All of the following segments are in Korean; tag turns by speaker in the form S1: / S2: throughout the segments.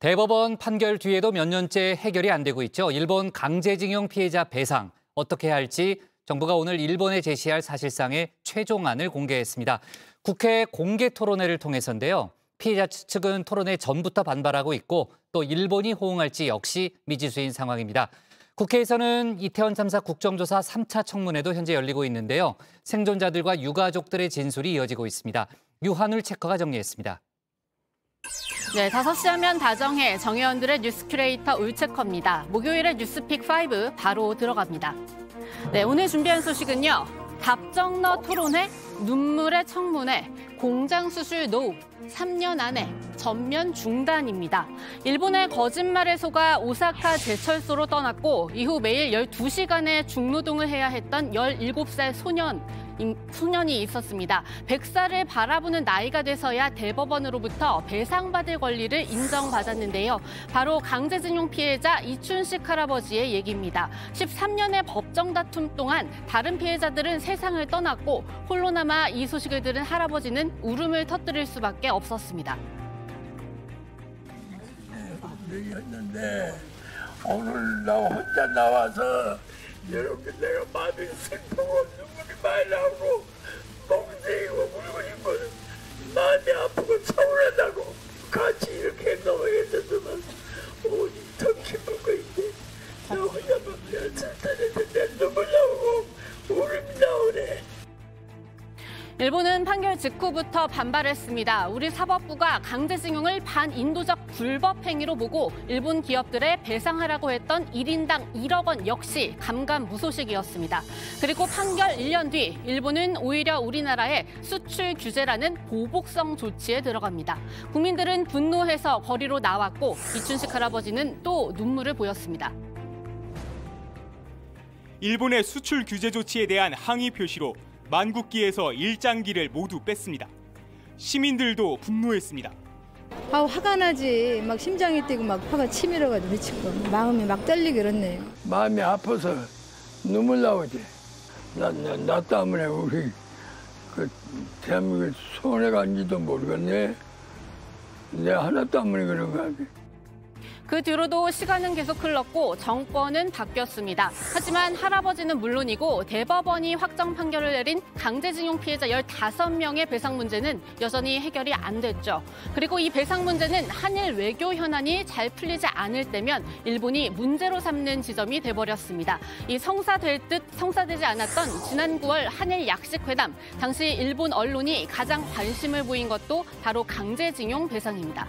S1: 대법원 판결 뒤에도 몇 년째 해결이 안 되고 있죠. 일본 강제징용 피해자 배상 어떻게 할지 정부가 오늘 일본에 제시할 사실상의 최종안을 공개했습니다. 국회 공개 토론회를 통해서인데요. 피해자 측은 토론회 전부터 반발하고 있고 또 일본이 호응할지 역시 미지수인 상황입니다. 국회에서는 이태원 참사 국정조사 3차 청문회도 현재 열리고 있는데요. 생존자들과 유가족들의 진술이 이어지고 있습니다. 유한울 체커가 정리했습니다.
S2: 네, 5시 하면 다정회 정회원들의 뉴스 큐레이터 울체커입니다. 목요일에 뉴스 pick 5 바로 들어갑니다. 네, 오늘 준비한 소식은요. 답정너 토론회, 눈물의 청문회, 공장 수술 노 3년 안에 전면 중단입니다. 일본의 거짓말에 속아 오사카 제철소로 떠났고 이후 매일 12시간의 중노동을 해야 했던 17살 소년 소년이 있었습니다. 백살을 바라보는 나이가 돼서야 대법원으로부터 배상받을 권리를 인정받았는데요. 바로 강제징용 피해자 이춘식 할아버지의 얘기입니다. 13년의 법정 다툼 동안 다른 피해자들은 세상을 떠났고 홀로 남아 이 소식을 들은 할아버지는 울음을 터뜨릴 수밖에 없었습니다.
S3: 였는데 오늘 나 혼자 나와서 이렇게 내가 마음이 슬프고 눈물이 많이 나오고 멍때리고 울고 싶고 마음이 아프고 서운
S2: 일본은 판결 직후부터 반발했습니다. 우리 사법부가 강제징용을 반인도적 불법 행위로 보고 일본 기업들에 배상하라고 했던 1인당 1억 원 역시 감감무소식이었습니다. 그리고 판결 1년 뒤 일본은 오히려 우리나라의 수출 규제라는 보복성 조치에 들어갑니다. 국민들은 분노해서 거리로 나왔고 이춘식 할아버지는 또 눈물을 보였습니다.
S4: 일본의 수출 규제 조치에 대한 항의 표시로 만국기에서 일장기를 모두 뺐습니다. 시민들도 분노했습니다.
S5: 아 화가 나지. 막 심장이 뛰고 막 화가 치밀어가지고 미치고 마음이 막 떨리고 그렇네요.
S3: 마음이 아파서 눈물 나오지. 나, 나, 나 때문에 우리 그 대한민국 손해간지도 모르겠네. 내 하나 때문에 그런 거 같아.
S2: 그 뒤로도 시간은 계속 흘렀고 정권은 바뀌었습니다. 하지만 할아버지는 물론이고 대법원이 확정 판결을 내린 강제징용 피해자 15명의 배상 문제는 여전히 해결이 안 됐죠. 그리고 이 배상 문제는 한일 외교 현안이 잘 풀리지 않을 때면 일본이 문제로 삼는 지점이 돼버렸습니다. 이 성사될 듯 성사되지 않았던 지난 9월 한일 약식회담 당시 일본 언론이 가장 관심을 보인 것도 바로 강제징용 배상입니다.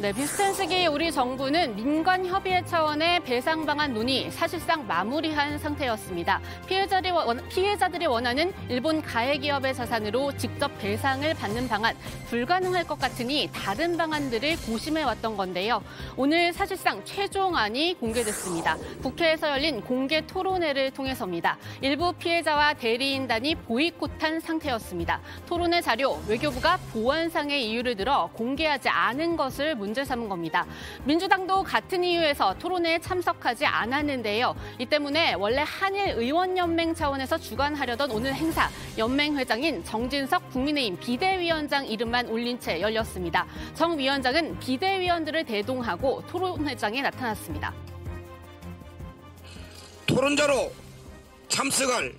S2: 네, 비슷한 시기 우리 정부는 민관 협의회 차원의 배상 방안 논의 사실상 마무리한 상태였습니다. 피해자들이, 원, 피해자들이 원하는 일본 가해 기업의 자산으로 직접 배상을 받는 방안 불가능할 것 같으니 다른 방안들을 고심해 왔던 건데요. 오늘 사실상 최종안이 공개됐습니다. 국회에서 열린 공개 토론회를 통해서입니다. 일부 피해자와 대리인단이 보이콧한 상태였습니다. 토론회 자료 외교부가 보안상의 이유를 들어 공개하지 않은 것을 문 문제 삼은 겁니다. 민주당도 같은 이유에서 토론회에 참석하지 않았는데요. 이 때문에 원래 한일 의원연맹 차원에서 주관하려던 오늘 행사 연맹 회장인 정진석 국민의힘 비대위원장 이름만 올린 채 열렸습니다. 정 위원장은 비대위원들을 대동하고 토론회장에 나타났습니다.
S6: 토론자로 참석할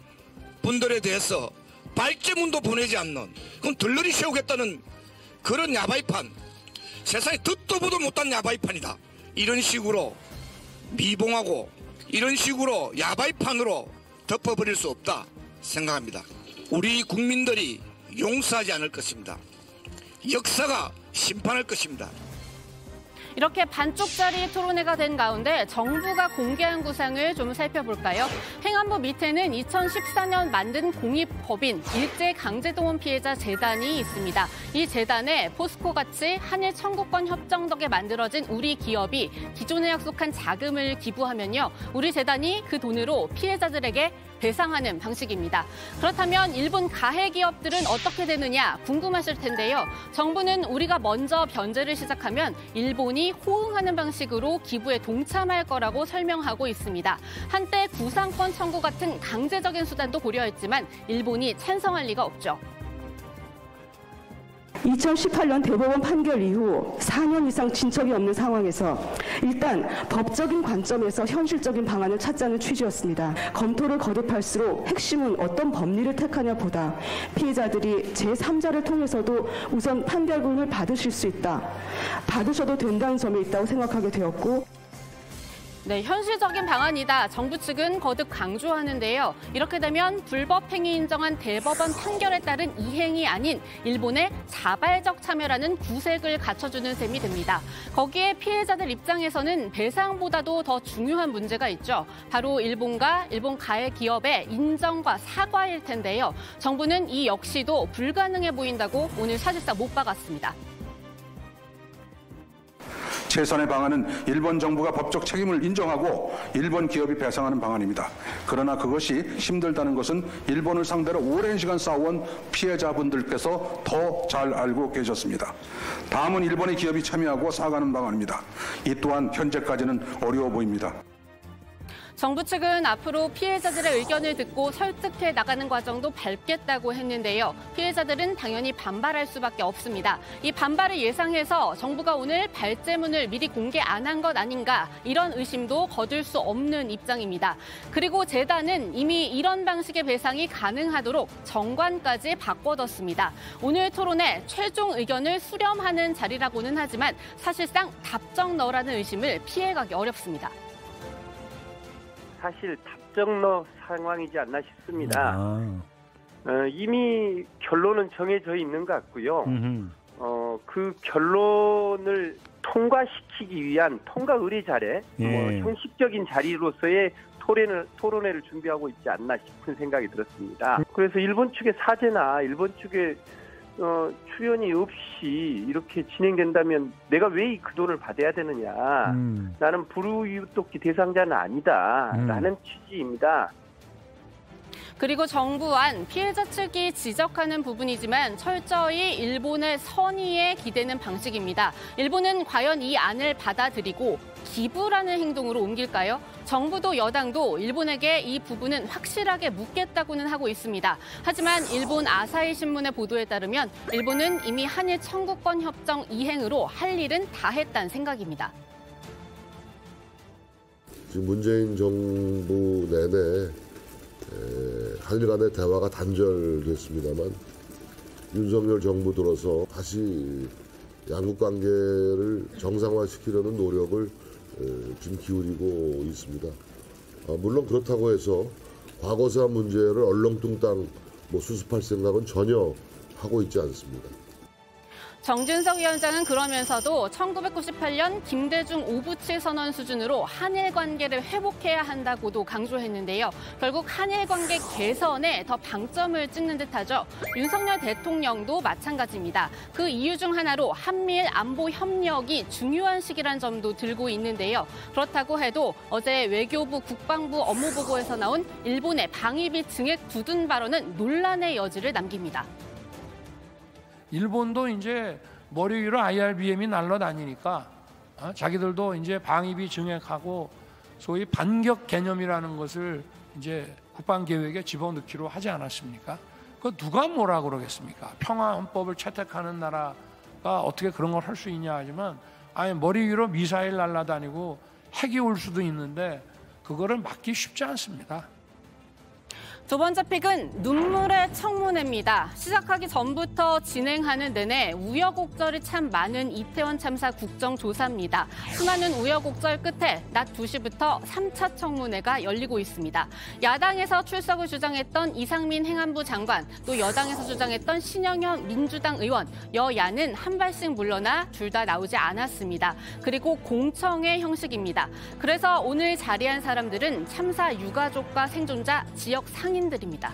S6: 분들에 대해서 발제문도 보내지 않는 그럼 들러리 세우겠다는 그런 야바이판 세상에 듣도 보도 못한 야바이판이다. 이런 식으로 미봉하고 이런 식으로 야바이판으로 덮어버릴 수 없다 생각합니다. 우리 국민들이 용서하지 않을 것입니다. 역사가 심판할 것입니다.
S2: 이렇게 반쪽짜리 토론회가 된 가운데 정부가 공개한 구상을 좀 살펴볼까요? 행안부 밑에는 2014년 만든 공익법인 일제강제동원 피해자 재단이 있습니다. 이 재단에 포스코 같이 한일 청구권 협정 덕에 만들어진 우리 기업이 기존에 약속한 자금을 기부하면요. 우리 재단이 그 돈으로 피해자들에게 배상하는 방식입니다. 그렇다면 일본 가해 기업들은 어떻게 되느냐 궁금하실 텐데요. 정부는 우리가 먼저 변제를 시작하면 일본이 호응하는 방식으로 기부에 동참할 거라고 설명하고 있습니다. 한때 구상권 청구 같은 강제적인 수단도 고려했지만 일본이 찬성할 리가 없죠.
S7: 2018년 대법원 판결 이후 4년 이상 진척이 없는 상황에서 일단 법적인 관점에서 현실적인 방안을 찾자는 취지였습니다. 검토를 거듭할수록 핵심은 어떤 법리를 택하냐 보다 피해자들이 제3자를 통해서도 우선 판결금을 받으실 수 있다. 받으셔도 된다는 점에 있다고 생각하게 되었고
S2: 네, 현실적인 방안이다. 정부 측은 거듭 강조하는데요. 이렇게 되면 불법 행위 인정한 대법원 판결에 따른 이행이 아닌 일본의 자발적 참여라는 구색을 갖춰주는 셈이 됩니다. 거기에 피해자들 입장에서는 배상보다도 더 중요한 문제가 있죠. 바로 일본과 일본 가해 기업의 인정과 사과일 텐데요. 정부는 이 역시도 불가능해 보인다고 오늘 사실상 못 박았습니다.
S8: 최선의 방안은 일본 정부가 법적 책임을 인정하고 일본 기업이 배상하는 방안입니다. 그러나 그것이 힘들다는 것은 일본을 상대로 오랜 시간 싸워온 피해자분들께서 더 잘 알고 계셨습니다. 다음은 일본의 기업이 참여하고 사과하는 방안입니다. 이 또한 현재까지는 어려워 보입니다.
S2: 정부 측은 앞으로 피해자들의 의견을 듣고 설득해 나가는 과정도 밟겠다고 했는데요. 피해자들은 당연히 반발할 수밖에 없습니다. 이 반발을 예상해서 정부가 오늘 발제문을 미리 공개 안 한 것 아닌가 이런 의심도 거둘 수 없는 입장입니다. 그리고 재단은 이미 이런 방식의 배상이 가능하도록 정관까지 바꿔뒀습니다. 오늘 토론에 최종 의견을 수렴하는 자리라고는 하지만 사실상 답정 너라는 의심을 피해가기 어렵습니다.
S9: 사실 답정너 상황이지 않나 싶습니다. 아. 어, 이미 결론은 정해져 있는 것 같고요. 어, 그 결론을 통과시키기 위한 통과 의뢰 자리, 예. 뭐 형식적인 자리로서의 토론을, 토론회를 준비하고 있지 않나 싶은 생각이 들었습니다. 그래서 일본 측의 사죄나 일본 측의 어, 출연이 없이 이렇게 진행된다면 내가 왜 그 돈을 받아야 되느냐. 음. 나는 불우유독기 대상자는 아니다라는 음. 취지입니다.
S2: 그리고 정부 안 피해자 측이 지적하는 부분이지만 철저히 일본의 선의에 기대는 방식입니다. 일본은 과연 이 안을 받아들이고 기부라는 행동으로 옮길까요? 정부도 여당도 일본에게 이 부분은 확실하게 묻겠다고는 하고 있습니다. 하지만 일본 아사히 신문의 보도에 따르면 일본은 이미 한일 청구권 협정 이행으로 할 일은 다 했다는 생각입니다.
S10: 지금 문재인 정부 내내 한일 간의 대화가 단절됐습니다만 윤석열 정부 들어서 다시 양국 관계를 정상화시키려는 노력을 지금 기울이고 있습니다. 아, 물론 그렇다고 해서 과거사 문제를 얼렁뚱땅 뭐 수습할 생각은 전혀 하고 있지 않습니다.
S2: 정진석 위원장은 그러면서도 1998년 김대중 오부치 선언 수준으로 한일 관계를 회복해야 한다고도 강조했는데요. 결국 한일 관계 개선에 더 방점을 찍는 듯하죠. 윤석열 대통령도 마찬가지입니다. 그 이유 중 하나로 한미일 안보 협력이 중요한 시기란 점도 들고 있는데요. 그렇다고 해도 어제 외교부 국방부 업무보고에서 나온 일본의 방위비 증액 두둔 발언은 논란의 여지를 남깁니다.
S11: 일본도 이제 머리 위로 IRBM이 날아다니니까 어? 자기들도 이제 방위비 증액하고 소위 반격 개념이라는 것을 이제 국방 계획에 집어넣기로 하지 않았습니까? 그 누가 뭐라 그러겠습니까? 평화 헌법을 채택하는 나라가 어떻게 그런 걸 할 수 있냐 하지만 아예 머리 위로 미사일 날아다니고 핵이 올 수도 있는데 그거를 막기 쉽지 않습니다.
S2: 두 번째 픽은 눈물의 청문회입니다. 시작하기 전부터 진행하는 내내 우여곡절이 참 많은 이태원 참사 국정조사입니다. 수많은 우여곡절 끝에 낮 2시부터 3차 청문회가 열리고 있습니다. 야당에서 출석을 주장했던 이상민 행안부 장관, 또 여당에서 주장했던 신영현 민주당 의원, 여야는 한 발씩 물러나 둘 다 나오지 않았습니다. 그리고 공청회 형식입니다. 그래서 오늘 자리한 사람들은 참사 유가족과 생존자, 지역 상인 상인들입니다.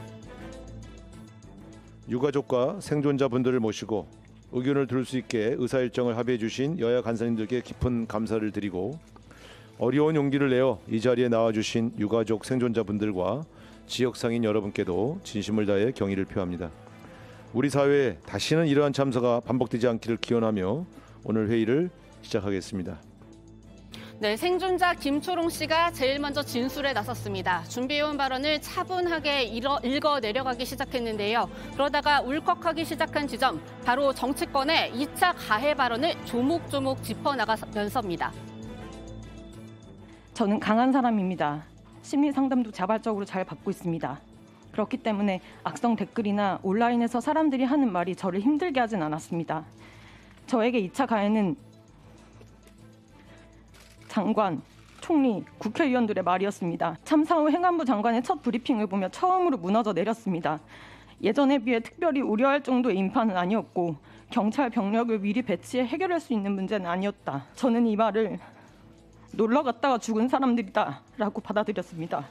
S12: 유가족과 생존자분들을 모시고 의견을 들을 수 있게 의사 일정을 합의해 주신 여야 간사님들께 깊은 감사를 드리고 어려운 용기를 내어 이 자리에 나와 주신 유가족 생존자분들과 지역 상인 여러분께도 진심을 다해 경의를 표합니다. 우리 사회에 다시는 이러한 참사가 반복되지 않기를 기원하며 오늘 회의를 시작하겠습니다.
S2: 네, 생존자 김초롱 씨가 제일 먼저 진술에 나섰습니다. 준비해온 발언을 차분하게 읽어, 읽어 내려가기 시작했는데요. 그러다가 울컥하기 시작한 지점, 바로 정치권의 2차 가해 발언을 조목조목 짚어나가면서입니다.
S7: 저는 강한 사람입니다. 심리 상담도 자발적으로 잘 받고 있습니다. 그렇기 때문에 악성 댓글이나 온라인에서 사람들이 하는 말이 저를 힘들게 하진 않았습니다. 저에게 2차 가해는 장관, 총리, 국회의원들의 말이었습니다. 참사 후 행안부 장관의 첫 브리핑을 보며 처음으로 무너져 내렸습니다. 예전에 비해 특별히 우려할 정도의 인파는 아니었고 경찰 병력을 미리 배치해 해결할 수 있는 문제는 아니었다. 저는 이 말을 놀러 갔다가 죽은 사람들이다라고 받아들였습니다.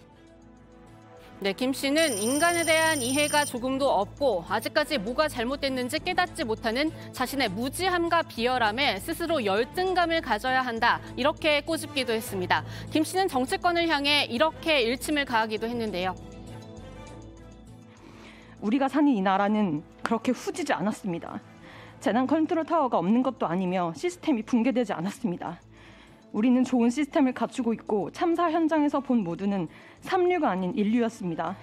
S2: 네, 김 씨는 인간에 대한 이해가 조금도 없고 아직까지 뭐가 잘못됐는지 깨닫지 못하는 자신의 무지함과 비열함에 스스로 열등감을 가져야 한다. 이렇게 꼬집기도 했습니다. 김 씨는 정치권을 향해 이렇게 일침을 가하기도 했는데요.
S7: 우리가 사는 이 나라는 그렇게 후지지 않았습니다. 재난 컨트롤 타워가 없는 것도 아니며 시스템이 붕괴되지 않았습니다. 우리는 좋은 시스템을 갖추고 있고 참사 현장에서 본 모두는 삼류가 아닌 인류였습니다.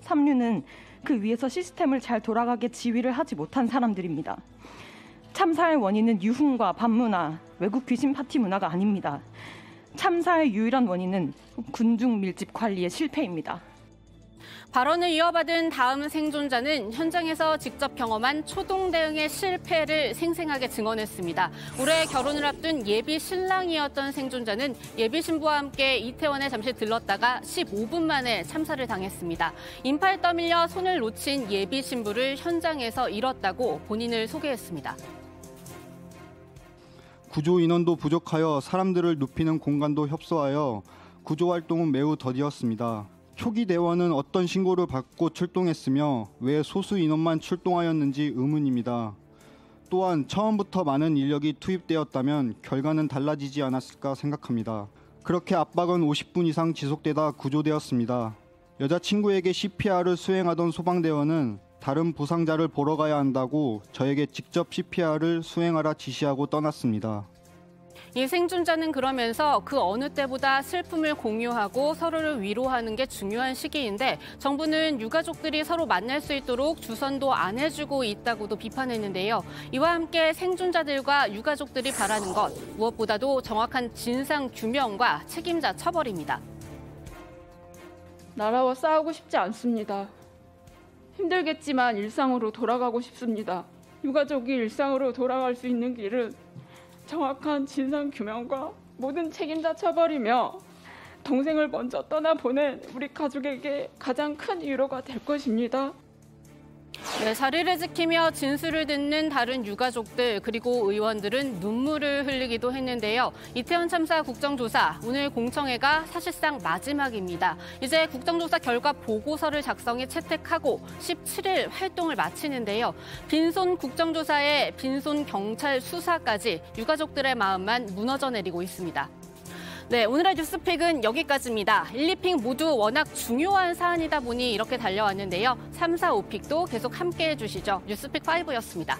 S7: 삼류는 그 위에서 시스템을 잘 돌아가게 지휘를 하지 못한 사람들입니다. 참사의 원인은 유흥과 반문화, 외국 귀신 파티 문화가 아닙니다. 참사의 유일한 원인은 군중 밀집 관리의 실패입니다.
S2: 발언을 이어받은 다음 생존자는 현장에서 직접 경험한 초동 대응의 실패를 생생하게 증언했습니다. 올해 결혼을 앞둔 예비 신랑이었던 생존자는 예비 신부와 함께 이태원에 잠시 들렀다가 15분 만에 참사를 당했습니다. 인파에 떠밀려 손을 놓친 예비 신부를 현장에서 잃었다고 본인을 소개했습니다.
S13: 구조 인원도 부족하여 사람들을 눕히는 공간도 협소하여 구조 활동은 매우 더디었습니다. 초기 대원은 어떤 신고를 받고 출동했으며 왜 소수 인원만 출동하였는지 의문입니다. 또한 처음부터 많은 인력이 투입되었다면 결과는 달라지지 않았을까 생각합니다. 그렇게 압박은 50분 이상 지속되다 구조되었습니다. 여자친구에게 CPR을 수행하던 소방대원은 다른 부상자를 보러 가야 한다고 저에게 직접 CPR을 수행하라 지시하고 떠났습니다.
S2: 이 생존자는 그러면서 그 어느 때보다 슬픔을 공유하고 서로를 위로하는 게 중요한 시기인데 정부는 유가족들이 서로 만날 수 있도록 주선도 안 해주고 있다고도 비판했는데요. 이와 함께 생존자들과 유가족들이 바라는 것 무엇보다도 정확한 진상 규명과 책임자 처벌입니다.
S14: 나라와 싸우고 싶지 않습니다. 힘들겠지만 일상으로 돌아가고 싶습니다. 유가족이 일상으로 돌아갈 수 있는 길은 정확한 진상 규명과 모든 책임자 처벌이며 동생을 먼저 떠나보낸 우리 가족에게 가장 큰 위로가 될 것입니다.
S2: 네, 자리를 지키며 진술을 듣는 다른 유가족들 그리고 의원들은 눈물을 흘리기도 했는데요. 이태원 참사 국정조사 오늘 공청회가 사실상 마지막입니다. 이제 국정조사 결과 보고서를 작성해 채택하고 17일 활동을 마치는데요. 빈손 국정조사에 빈손 경찰 수사까지 유가족들의 마음만 무너져 내리고 있습니다. 네, 오늘의 뉴스픽은 여기까지입니다. 1, 2픽 모두 워낙 중요한 사안이다 보니 이렇게 달려왔는데요. 3, 4, 5픽도 계속 함께해 주시죠. 뉴스픽 5였습니다.